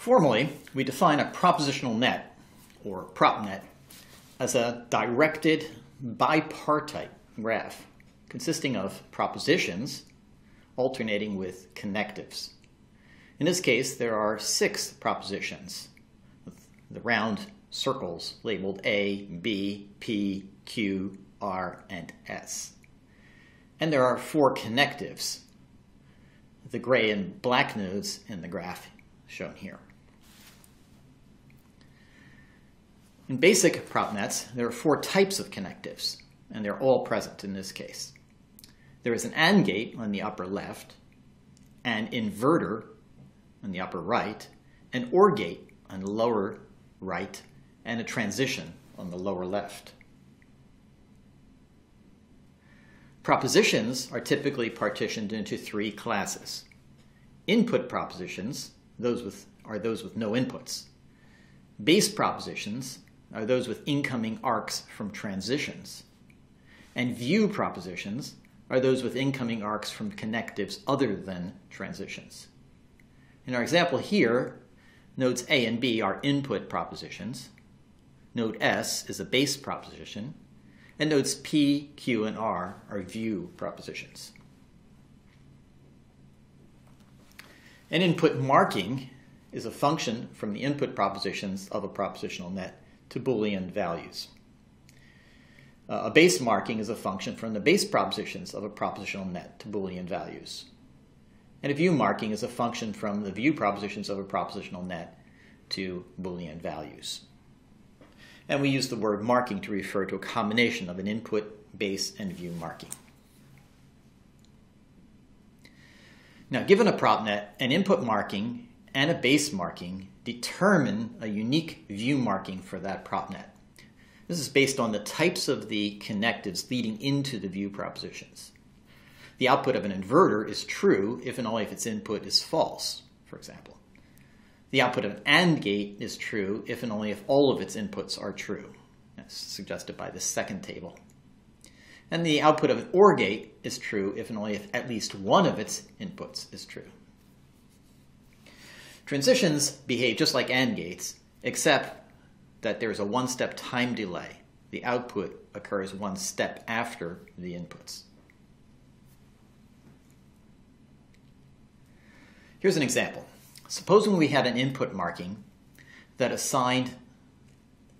Formally, we define a propositional net, or prop net, as a directed bipartite graph consisting of propositions alternating with connectives. In this case, there are six propositions, the round circles labeled A, B, P, Q, R, and S. And there are four connectives, the gray and black nodes in the graph shown here. In basic prop nets, there are four types of connectives, and they're all present in this case. There is an AND gate on the upper left, an inverter on the upper right, an OR gate on the lower right, and a transition on the lower left. Propositions are typically partitioned into three classes. Input propositions those with, are those with no inputs. Base propositions are those with incoming arcs from transitions. And view propositions are those with incoming arcs from connectives other than transitions. In our example here, nodes A and B are input propositions. Node S is a base proposition. And nodes P, Q, and R are view propositions. An input marking is a function from the input propositions of a propositional net to Boolean values. Uh, a base marking is a function from the base propositions of a propositional net to Boolean values. And a view marking is a function from the view propositions of a propositional net to Boolean values. And we use the word marking to refer to a combination of an input, base, and view marking. Now, given a prop net, an input marking and a base marking determine a unique view marking for that propnet. This is based on the types of the connectives leading into the view propositions. The output of an inverter is true if and only if its input is false, for example. The output of an AND gate is true if and only if all of its inputs are true, as suggested by the second table. And the output of an OR gate is true if and only if at least one of its inputs is true. Transitions behave just like AND gates, except that there's a one-step time delay. The output occurs one step after the inputs. Here's an example. Supposing we had an input marking that assigned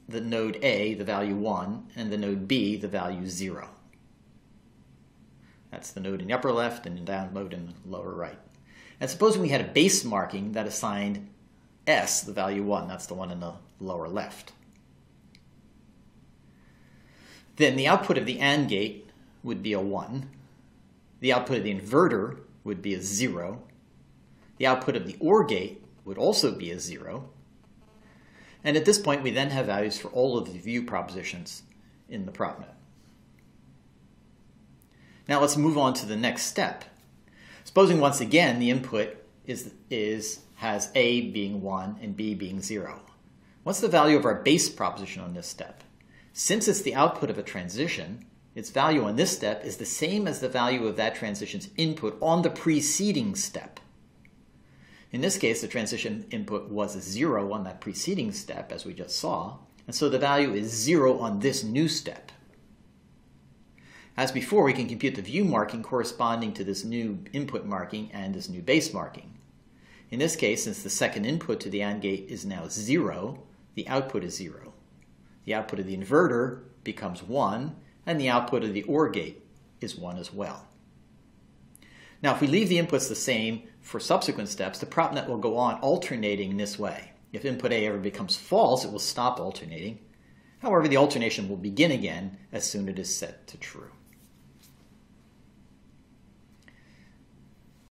the node A the value 1 and the node B the value 0. That's the node in the upper left and the down node in the lower right. And supposing we had a base marking that assigned S the value 1, that's the one in the lower left. Then the output of the AND gate would be a 1. The output of the inverter would be a 0. The output of the OR gate would also be a 0. And at this point, we then have values for all of the view propositions in the propnet. Now let's move on to the next step. Supposing once again the input is, is, has A being 1 and B being 0. What's the value of our base proposition on this step? Since it's the output of a transition, its value on this step is the same as the value of that transition's input on the preceding step. In this case, the transition input was a 0 on that preceding step, as we just saw, and so the value is 0 on this new step. As before, we can compute the view marking corresponding to this new input marking and this new base marking. In this case, since the second input to the AND gate is now 0, the output is 0. The output of the inverter becomes 1, and the output of the OR gate is 1 as well. Now, if we leave the inputs the same for subsequent steps, the propnet will go on alternating in this way. If input A ever becomes false, it will stop alternating. However, the alternation will begin again as soon as it is set to true.